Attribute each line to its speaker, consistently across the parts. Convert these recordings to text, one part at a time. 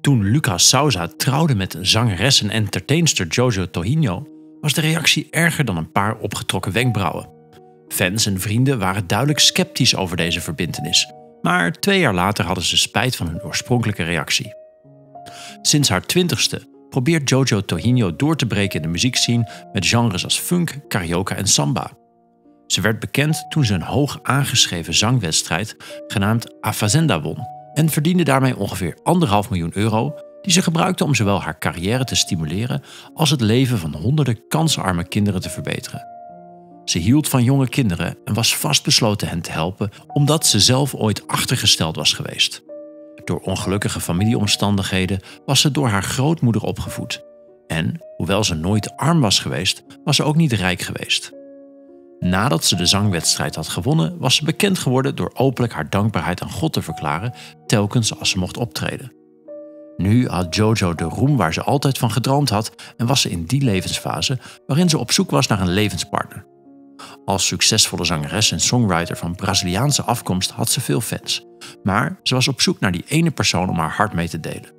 Speaker 1: Toen Lucas Souza trouwde met zangeres en entertainster Jojo Tohino, was de reactie erger dan een paar opgetrokken wenkbrauwen. Fans en vrienden waren duidelijk sceptisch over deze verbintenis, maar twee jaar later hadden ze spijt van hun oorspronkelijke reactie. Sinds haar twintigste probeert Jojo Tohino door te breken in de muziekscene met genres als funk, karaoke en samba. Ze werd bekend toen ze een hoog aangeschreven zangwedstrijd genaamd A won en verdiende daarmee ongeveer 1,5 miljoen euro die ze gebruikte om zowel haar carrière te stimuleren als het leven van honderden kansarme kinderen te verbeteren. Ze hield van jonge kinderen en was vastbesloten hen te helpen omdat ze zelf ooit achtergesteld was geweest. Door ongelukkige familieomstandigheden was ze door haar grootmoeder opgevoed. En, hoewel ze nooit arm was geweest, was ze ook niet rijk geweest. Nadat ze de zangwedstrijd had gewonnen, was ze bekend geworden door openlijk haar dankbaarheid aan God te verklaren, telkens als ze mocht optreden. Nu had Jojo de roem waar ze altijd van gedroomd had en was ze in die levensfase waarin ze op zoek was naar een levenspartner. Als succesvolle zangeres en songwriter van Braziliaanse afkomst had ze veel fans, maar ze was op zoek naar die ene persoon om haar hart mee te delen.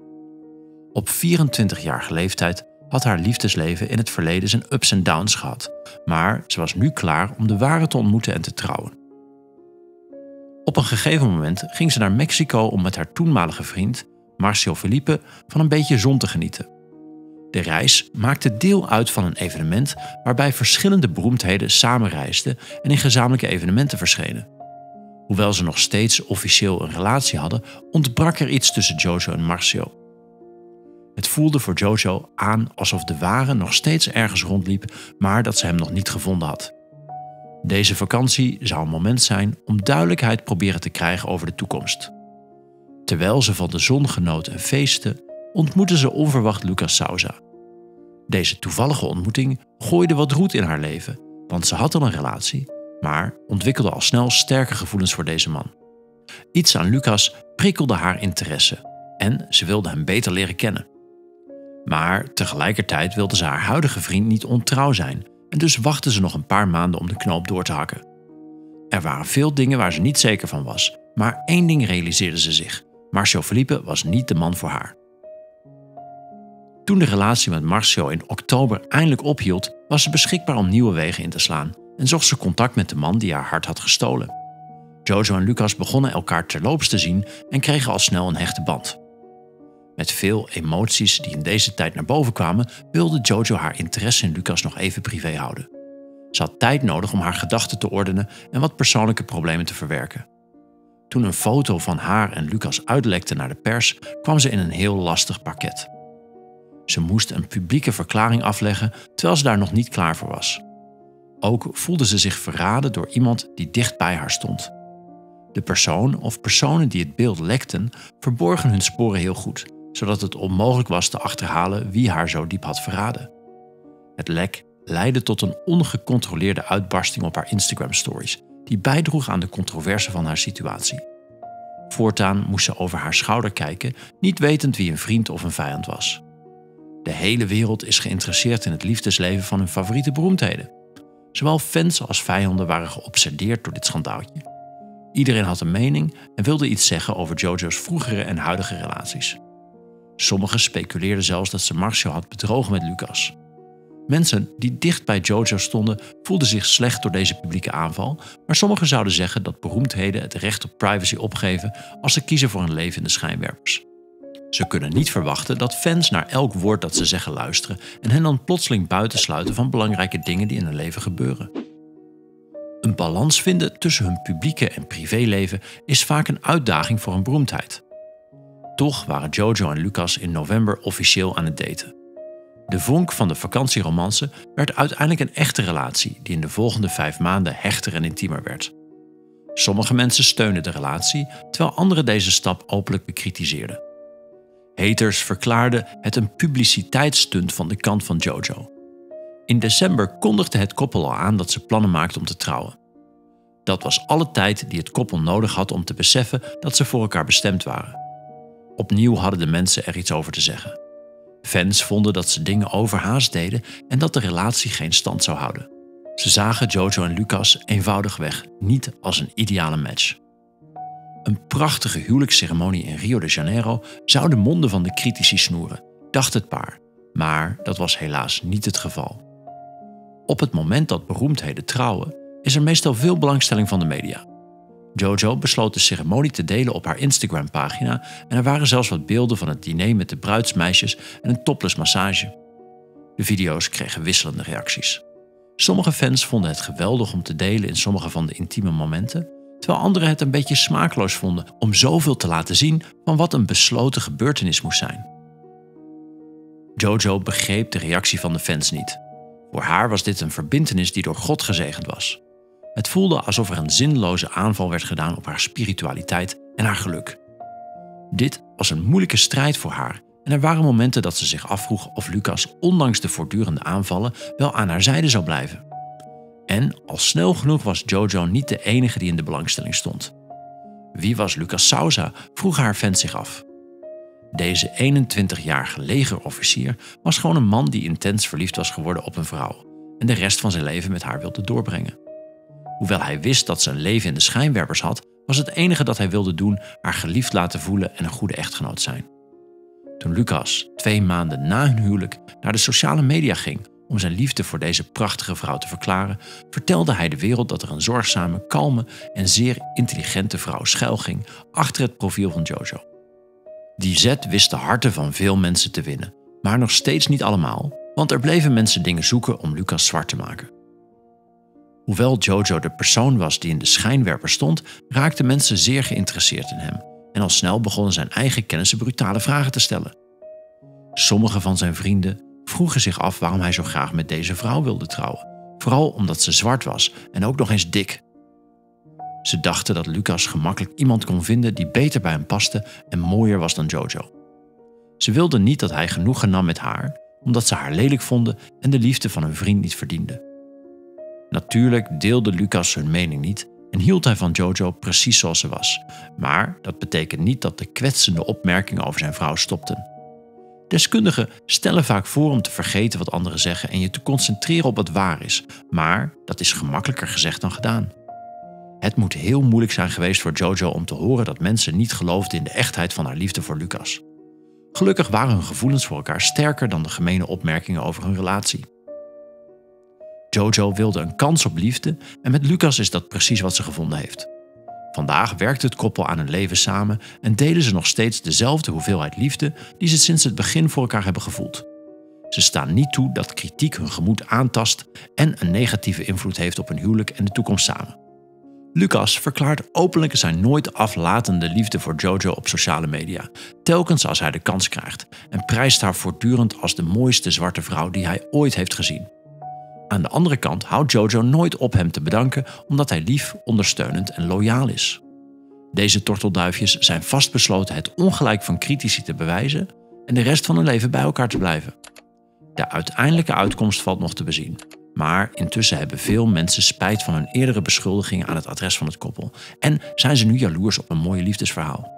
Speaker 1: Op 24-jarige leeftijd had haar liefdesleven in het verleden zijn ups en downs gehad, maar ze was nu klaar om de ware te ontmoeten en te trouwen. Op een gegeven moment ging ze naar Mexico om met haar toenmalige vriend, Marcio Felipe, van een beetje zon te genieten. De reis maakte deel uit van een evenement waarbij verschillende beroemdheden samenreisden en in gezamenlijke evenementen verschenen. Hoewel ze nog steeds officieel een relatie hadden, ontbrak er iets tussen Jojo en Marcio. Het voelde voor Jojo aan alsof de ware nog steeds ergens rondliep, maar dat ze hem nog niet gevonden had. Deze vakantie zou een moment zijn om duidelijkheid proberen te krijgen over de toekomst. Terwijl ze van de zon genoten en feesten, ontmoette ze onverwacht Lucas Souza. Deze toevallige ontmoeting gooide wat roet in haar leven, want ze had al een relatie, maar ontwikkelde al snel sterke gevoelens voor deze man. Iets aan Lucas prikkelde haar interesse en ze wilde hem beter leren kennen. Maar tegelijkertijd wilde ze haar huidige vriend niet ontrouw zijn en dus wachtte ze nog een paar maanden om de knoop door te hakken. Er waren veel dingen waar ze niet zeker van was, maar één ding realiseerde ze zich: Marcio Felipe was niet de man voor haar. Toen de relatie met Marcio in oktober eindelijk ophield, was ze beschikbaar om nieuwe wegen in te slaan en zocht ze contact met de man die haar hart had gestolen. Jojo en Lucas begonnen elkaar terloops te zien en kregen al snel een hechte band. Met veel emoties die in deze tijd naar boven kwamen, wilde Jojo haar interesse in Lucas nog even privé houden. Ze had tijd nodig om haar gedachten te ordenen en wat persoonlijke problemen te verwerken. Toen een foto van haar en Lucas uitlekte naar de pers, kwam ze in een heel lastig pakket. Ze moest een publieke verklaring afleggen terwijl ze daar nog niet klaar voor was. Ook voelde ze zich verraden door iemand die dicht bij haar stond. De persoon of personen die het beeld lekten, verborgen hun sporen heel goed, zodat het onmogelijk was te achterhalen wie haar zo diep had verraden. Het lek leidde tot een ongecontroleerde uitbarsting op haar Instagram-stories, die bijdroeg aan de controverse van haar situatie. Voortaan moest ze over haar schouder kijken, niet wetend wie een vriend of een vijand was. De hele wereld is geïnteresseerd in het liefdesleven van hun favoriete beroemdheden. Zowel fans als vijanden waren geobsedeerd door dit schandaaltje. Iedereen had een mening en wilde iets zeggen over JoJo's vroegere en huidige relaties. Sommigen speculeerden zelfs dat ze Marcio had bedrogen met Lucas. Mensen die dicht bij Jojo stonden voelden zich slecht door deze publieke aanval, maar sommigen zouden zeggen dat beroemdheden het recht op privacy opgeven als ze kiezen voor een leven in de schijnwerpers. Ze kunnen niet verwachten dat fans naar elk woord dat ze zeggen luisteren en hen dan plotseling buitensluiten van belangrijke dingen die in hun leven gebeuren. Een balans vinden tussen hun publieke en privéleven is vaak een uitdaging voor een beroemdheid. Toch waren Jojo en Lucas in november officieel aan het daten. De vonk van de vakantieromance werd uiteindelijk een echte relatie die in de volgende vijf maanden hechter en intiemer werd. Sommige mensen steunden de relatie, terwijl anderen deze stap openlijk bekritiseerden. Haters verklaarden het een publiciteitsstunt van de kant van Jojo. In december kondigde het koppel al aan dat ze plannen maakten om te trouwen. Dat was alle tijd die het koppel nodig had om te beseffen dat ze voor elkaar bestemd waren. Opnieuw hadden de mensen er iets over te zeggen. Fans vonden dat ze dingen overhaast deden en dat de relatie geen stand zou houden. Ze zagen Jojo en Lucas eenvoudigweg niet als een ideale match. Een prachtige huwelijksceremonie in Rio de Janeiro zou de monden van de critici snoeren, dacht het paar. Maar dat was helaas niet het geval. Op het moment dat beroemdheden trouwen, is er meestal veel belangstelling van de media. Jojo besloot de ceremonie te delen op haar Instagram-pagina en er waren zelfs wat beelden van het diner met de bruidsmeisjes en een topless massage. De video's kregen wisselende reacties. Sommige fans vonden het geweldig om te delen in sommige van de intieme momenten, terwijl anderen het een beetje smaakloos vonden om zoveel te laten zien van wat een besloten gebeurtenis moest zijn. Jojo begreep de reactie van de fans niet. Voor haar was dit een verbintenis die door God gezegend was. Het voelde alsof er een zinloze aanval werd gedaan op haar spiritualiteit en haar geluk. Dit was een moeilijke strijd voor haar en er waren momenten dat ze zich afvroeg of Lucas, ondanks de voortdurende aanvallen, wel aan haar zijde zou blijven. En al snel genoeg was Jojo niet de enige die in de belangstelling stond. Wie was Lucas Souza? vroegen haar fans zich af. Deze 21-jarige legerofficier was gewoon een man die intens verliefd was geworden op een vrouw en de rest van zijn leven met haar wilde doorbrengen. Hoewel hij wist dat ze een leven in de schijnwerpers had, was het enige dat hij wilde doen haar geliefd laten voelen en een goede echtgenoot zijn. Toen Lucas twee maanden na hun huwelijk naar de sociale media ging om zijn liefde voor deze prachtige vrouw te verklaren, vertelde hij de wereld dat er een zorgzame, kalme en zeer intelligente vrouw schuilging achter het profiel van Jojo. Die zet wist de harten van veel mensen te winnen, maar nog steeds niet allemaal, want er bleven mensen dingen zoeken om Lucas zwart te maken. Hoewel Jojo de persoon was die in de schijnwerper stond, raakten mensen zeer geïnteresseerd in hem en al snel begonnen zijn eigen kennissen brutale vragen te stellen. Sommige van zijn vrienden vroegen zich af waarom hij zo graag met deze vrouw wilde trouwen, vooral omdat ze zwart was en ook nog eens dik. Ze dachten dat Lucas gemakkelijk iemand kon vinden die beter bij hem paste en mooier was dan Jojo. Ze wilden niet dat hij genoegen nam met haar, omdat ze haar lelijk vonden en de liefde van hun vriend niet verdiende. Natuurlijk deelde Lucas hun mening niet en hield hij van Jojo precies zoals ze was. Maar dat betekent niet dat de kwetsende opmerkingen over zijn vrouw stopten. Deskundigen stellen vaak voor om te vergeten wat anderen zeggen en je te concentreren op wat waar is, maar dat is gemakkelijker gezegd dan gedaan. Het moet heel moeilijk zijn geweest voor Jojo om te horen dat mensen niet geloofden in de echtheid van haar liefde voor Lucas. Gelukkig waren hun gevoelens voor elkaar sterker dan de gemene opmerkingen over hun relatie. Jojo wilde een kans op liefde en met Lucas is dat precies wat ze gevonden heeft. Vandaag werkt het koppel aan een leven samen en delen ze nog steeds dezelfde hoeveelheid liefde die ze sinds het begin voor elkaar hebben gevoeld. Ze staan niet toe dat kritiek hun gemoed aantast en een negatieve invloed heeft op hun huwelijk en de toekomst samen. Lucas verklaart openlijk zijn nooit aflatende liefde voor Jojo op sociale media, telkens als hij de kans krijgt, en prijst haar voortdurend als de mooiste zwarte vrouw die hij ooit heeft gezien. Aan de andere kant houdt Jojo nooit op hem te bedanken omdat hij lief, ondersteunend en loyaal is. Deze tortelduifjes zijn vastbesloten het ongelijk van critici te bewijzen en de rest van hun leven bij elkaar te blijven. De uiteindelijke uitkomst valt nog te bezien. Maar intussen hebben veel mensen spijt van hun eerdere beschuldigingen aan het adres van het koppel en zijn ze nu jaloers op een mooie liefdesverhaal.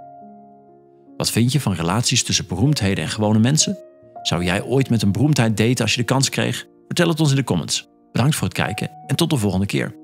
Speaker 1: Wat vind je van relaties tussen beroemdheden en gewone mensen? Zou jij ooit met een beroemdheid daten als je de kans kreeg? Vertel het ons in de comments. Bedankt voor het kijken en tot de volgende keer.